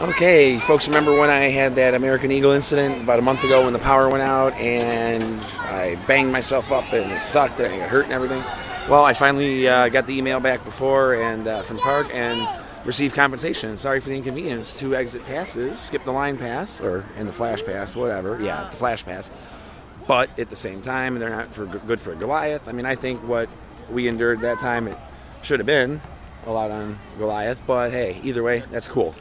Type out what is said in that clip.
Okay, folks, remember when I had that American Eagle incident about a month ago when the power went out and I banged myself up and it sucked and I got hurt and everything? Well, I finally uh, got the email back before and uh, from Park and received compensation. Sorry for the inconvenience. Two exit passes, skip the line pass or in the flash pass, whatever. Yeah, the flash pass. But at the same time, they're not for good for Goliath. I mean, I think what we endured that time, it should have been a lot on Goliath. But hey, either way, that's cool.